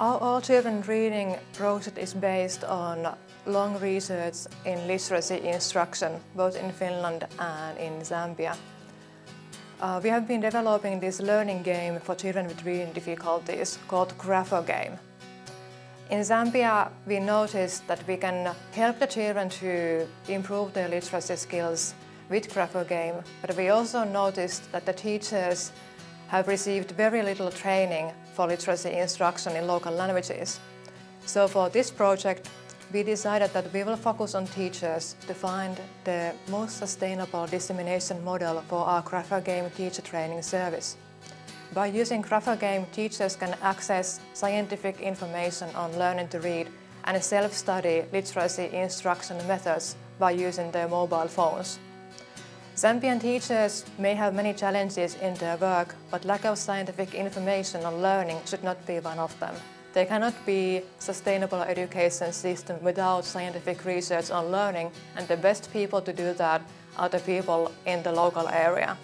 Our All Children Reading project is based on long research in literacy instruction, both in Finland and in Zambia. Uh, we have been developing this learning game for children with reading difficulties called Grapho Game. In Zambia, we noticed that we can help the children to improve their literacy skills with Grapho Game, but we also noticed that the teachers have received very little training for literacy instruction in local languages. So for this project, we decided that we will focus on teachers to find the most sustainable dissemination model for our Grapho Game teacher training service. By using Grapho Game, teachers can access scientific information on learning to read and self-study literacy instruction methods by using their mobile phones. Zambian teachers may have many challenges in their work, but lack of scientific information on learning should not be one of them. There cannot be sustainable education system without scientific research on learning, and the best people to do that are the people in the local area.